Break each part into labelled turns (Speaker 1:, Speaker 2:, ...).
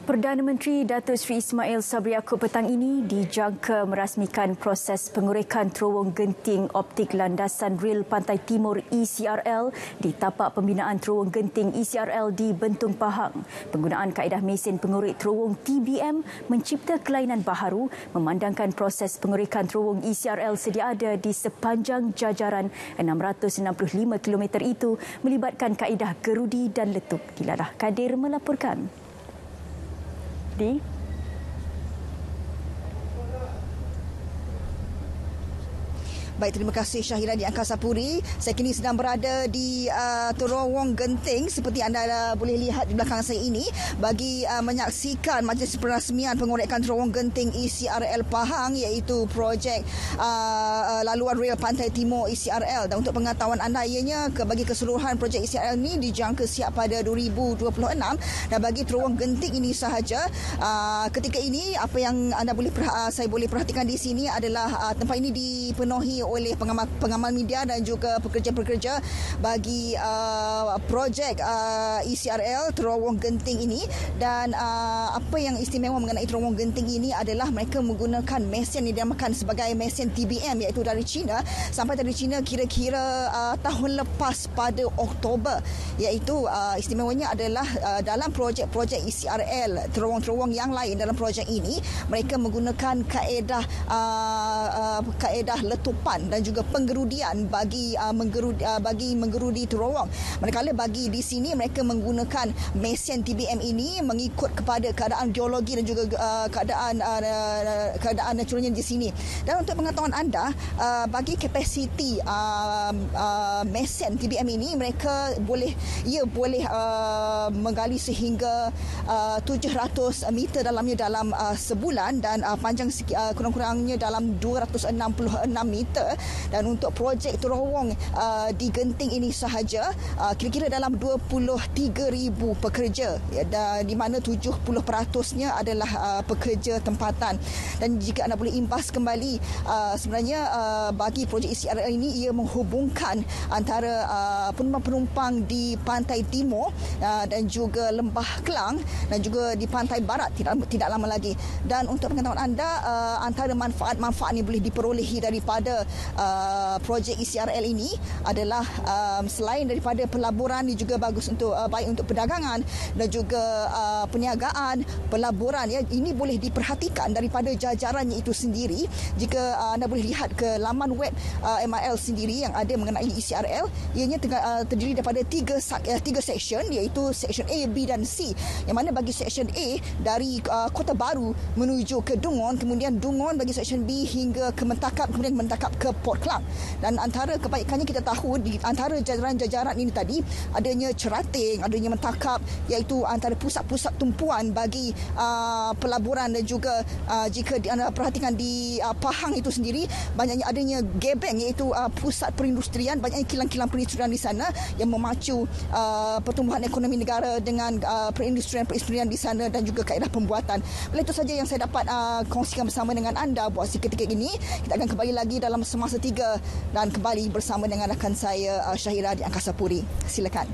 Speaker 1: Perdana Menteri Datuk Seri Ismail Sabri Yaakob petang ini dijangka merasmikan proses pengurekan terowong genting optik landasan rel Pantai Timur ECRL di tapak pembinaan terowong genting ECRL di Bentung Pahang. Penggunaan kaedah mesin pengurek terowong TBM mencipta kelainan baharu memandangkan proses pengurekan terowong ECRL sedia ada di sepanjang jajaran 665 km itu melibatkan kaedah gerudi dan letup. Dilalah Kadir melaporkan. Di
Speaker 2: Baik, terima kasih Syahira di Angkasa Puri. Saya kini sedang berada di uh, Terowong Genting. Seperti anda uh, boleh lihat di belakang saya ini bagi uh, menyaksikan majlis perasmian pengorekan Terowong Genting ECRL Pahang iaitu projek uh, uh, laluan rel Pantai Timur ECRL dan untuk pengetahuan anda ianya ke bagi keseluruhan projek ECRL ini dijangka siap pada 2026 dan bagi Terowong Genting ini sahaja uh, ketika ini apa yang anda boleh uh, saya boleh perhatikan di sini adalah uh, tempat ini dipenuhi oleh pengamal, pengamal media dan juga pekerja-pekerja bagi uh, projek uh, ECRL Terowong Genting ini. Dan uh, apa yang istimewa mengenai Terowong Genting ini adalah mereka menggunakan mesin yang dinamakan sebagai mesin TBM iaitu dari China. Sampai dari China kira-kira uh, tahun lepas pada Oktober iaitu uh, istimewanya adalah uh, dalam projek-projek ECRL terowong-terowong yang lain dalam projek ini mereka menggunakan kaedah uh, uh, kaedah letupan dan juga penggerudian bagi uh, menggerudi uh, bagi menggerudi terowong. Manakala bagi di sini mereka menggunakan mesin TBM ini mengikut kepada keadaan geologi dan juga uh, keadaan uh, keadaan naturalnya di sini. Dan untuk pengetahuan anda uh, bagi kapasiti uh, uh, mesin TBM ini mereka boleh ia boleh uh, menggali sehingga uh, 700 meter dalamnya dalam uh, sebulan dan uh, panjang uh, kurang-kurangnya dalam 266 meter dan untuk projek terowong uh, di Genting ini sahaja uh, kira-kira dalam 23,000 pekerja. Ya, dan di mana 70%-nya adalah uh, pekerja tempatan. Dan jika anda boleh impas kembali uh, sebenarnya uh, bagi projek ECRL ini ia menghubungkan antara uh, penumpang-penumpang di pantai timur uh, dan juga lembah Kelang dan juga di pantai barat tidak tidak lama lagi. Dan untuk pengetahuan anda uh, antara manfaat-manfaat ini boleh diperolehi daripada uh, projek ECRL ini adalah um, selain daripada pelaburan ini juga bagus untuk uh, baik untuk perdagangan dan juga uh, perniagaan pelaburan ya. Ini boleh diperhatikan daripada jajarannya itu sendiri. Jika uh, anda boleh lihat ke laman web uh, MIL sendiri yang ada mengenai ECRL ianya uh, terdiri daripada tiga uh, tiga section iaitu section A B dan C. Yang mana bagi section A dari uh, Kota Baru menuju ke Dungon kemudian Dungon bagi section B hingga ke Mentakap kemudian Mentakap ke Port Klang dan antara kebaikannya kita tahu di antara jajaran-jajaran ini tadi adanya cerating adanya mentakap iaitu antara pusat-pusat tumpuan bagi uh, pelaburan dan juga uh, jika anda perhatikan di uh, Pahang itu sendiri banyaknya adanya gebeng iaitu uh, pusat perindustrian banyaknya kilang-kilang perindustrian di sana yang memacu uh, pertumbuhan ekonomi negara dengan uh, perindustrian-perindustrian di sana dan juga kaedah pembuatan. Oleh itu saja yang saya dapat uh, kongsikan bersama dengan anda buat ketika ini. Kita akan kembali lagi dalam semasa tiga dan kembali bersama dengan rakan saya uh, Syahira di Angkasa Puri. Silakan.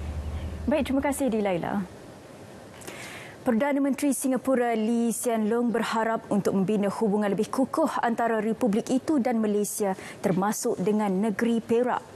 Speaker 1: Baik, terima kasih di Laila. Perdana Menteri Singapura Lee Hsien Loong berharap untuk membina hubungan lebih kukuh antara republik itu dan Malaysia termasuk dengan negeri Perak.